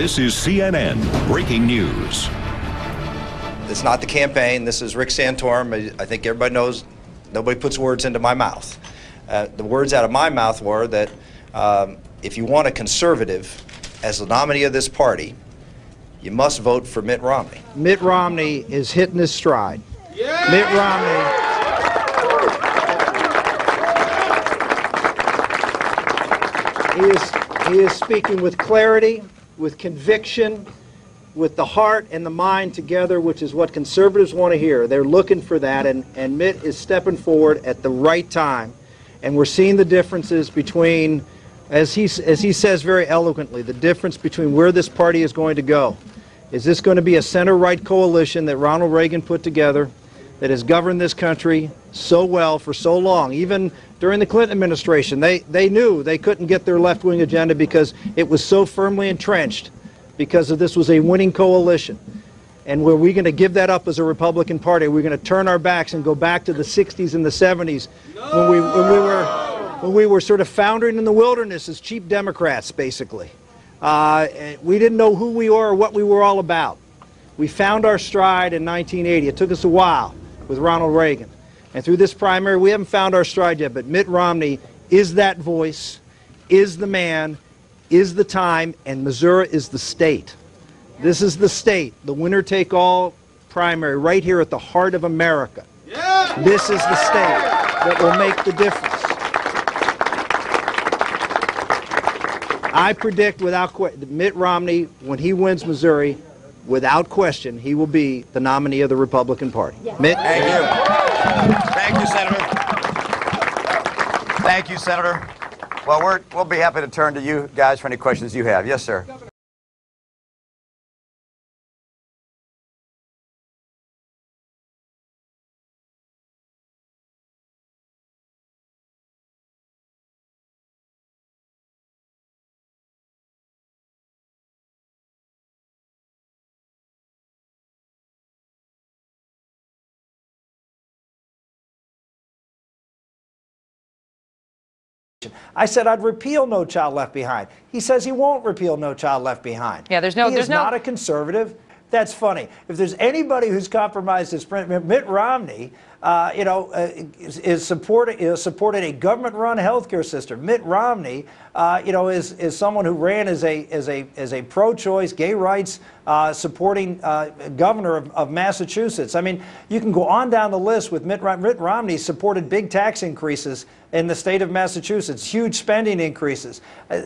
This is CNN Breaking News. It's not the campaign. This is Rick Santorum. I think everybody knows nobody puts words into my mouth. Uh, the words out of my mouth were that um, if you want a conservative as the nominee of this party, you must vote for Mitt Romney. Mitt Romney is hitting his stride. Mitt Romney. He is, he is speaking with clarity, with conviction, with the heart and the mind together, which is what conservatives want to hear. They're looking for that, and, and Mitt is stepping forward at the right time. And we're seeing the differences between, as he, as he says very eloquently, the difference between where this party is going to go. Is this going to be a center-right coalition that Ronald Reagan put together that has governed this country so well for so long? Even during the Clinton administration, they, they knew they couldn't get their left-wing agenda because it was so firmly entrenched because of this was a winning coalition. And were we going to give that up as a Republican Party? We're going to turn our backs and go back to the 60s and the 70s when, we, when, we were, when we were sort of foundering in the wilderness as cheap Democrats, basically. Uh, we didn't know who we were or what we were all about. We found our stride in 1980. It took us a while with Ronald Reagan. And through this primary, we haven't found our stride yet, but Mitt Romney is that voice, is the man, is the time, and Missouri is the state. This is the state, the winner take all primary, right here at the heart of America. Yeah. This is the state that will make the difference. I predict without question, Mitt Romney, when he wins Missouri, without question, he will be the nominee of the Republican Party. Yeah. Mitt? Thank you. Thank you, Senator. Thank you, Senator. Well, we're, we'll be happy to turn to you guys for any questions you have. Yes, sir. I said I'd repeal No Child Left Behind. He says he won't repeal No Child Left Behind. Yeah, there's no. He there's is no... not a conservative. That's funny. If there's anybody who's compromised his Mitt Romney, uh, you know, uh, is, is supporting is supported a government-run healthcare system. Mitt Romney, uh, you know, is is someone who ran as a as a as a pro-choice, gay rights uh, supporting uh, governor of, of, Massachusetts. I mean, you can go on down the list with Mitt, Mitt Romney supported big tax increases in the state of Massachusetts, huge spending increases. Uh,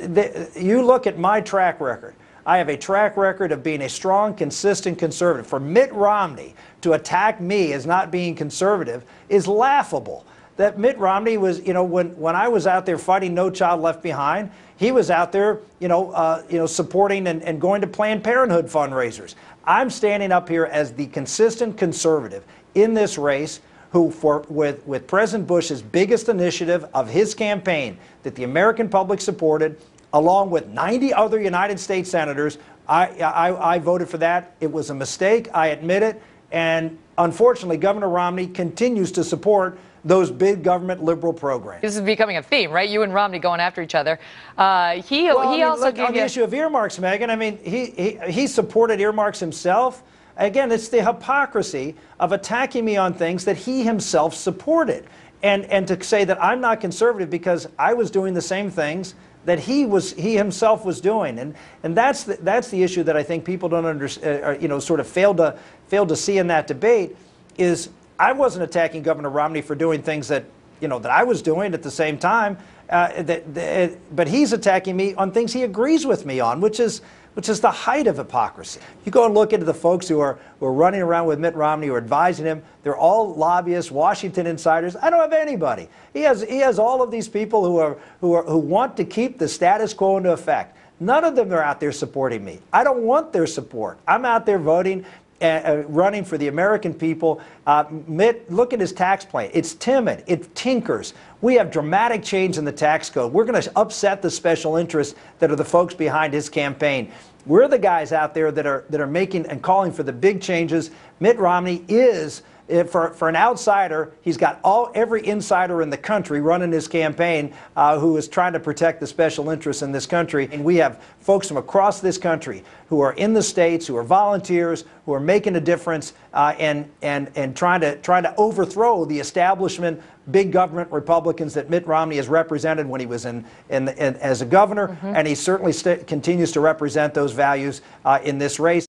you look at my track record. I have a track record of being a strong, consistent conservative. For Mitt Romney to attack me as not being conservative is laughable. That Mitt Romney was, you know, when, when I was out there fighting No Child Left Behind, he was out there, you know, uh, you know, supporting and, and going to Planned Parenthood fundraisers. I'm standing up here as the consistent conservative in this race who, for, with, with President Bush's biggest initiative of his campaign that the American public supported, along with 90 other United States senators. I, I, I, voted for that. It was a mistake. I admit it. And unfortunately, Governor Romney continues to support those big government liberal programs. This is becoming a theme, right? You and Romney going after each other. Uh, he well, he I mean, also look, gave on the issue of earmarks, Megyn. I mean, he, he he supported earmarks himself. Again, it's the hypocrisy of attacking me on things that he himself supported, and and to say that I'm not conservative because I was doing the same things that he was he himself was doing. And and that's the, that's the issue that I think people don't understand uh, you know sort of failed to failed to see in that debate is I wasn't attacking Governor Romney for doing things that you know that I was doing at the same time uh, that, that, but he's attacking me on things he agrees with me on which is which is the height of hypocrisy. You go and look into the folks who are, who are running around with Mitt Romney, are advising him. They're all lobbyists, Washington insiders. I don't have anybody. He has, he has all of these people who, are, who, are, who want to keep the status quo into effect. None of them are out there supporting me. I don't want their support. I'm out there voting uh, running for the American people. Uh, Mitt, look at his tax plan. It's timid. It tinkers. We have dramatic change in the tax code. We're going to upset the special interests that are the folks behind his campaign. We're the guys out there that are that are making and calling for the big changes. Mitt Romney is if for, for an outsider, he's got all every insider in the country running his campaign uh, who is trying to protect the special interests in this country. And we have folks from across this country who are in the states, who are volunteers, who are making a difference, uh, and and and trying to trying to overthrow the establishment, big government Republicans that Mitt Romney has represented when he was in, in, in as a governor, and he certainly continues to represent those values uh, in this race.